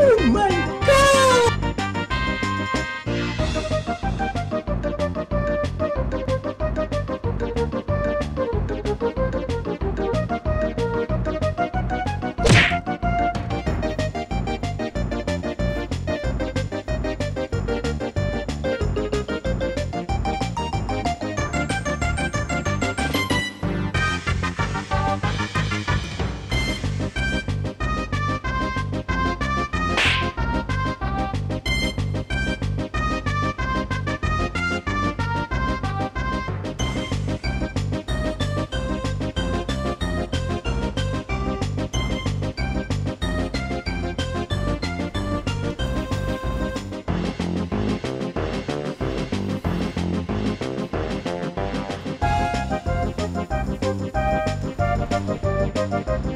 Oh my Música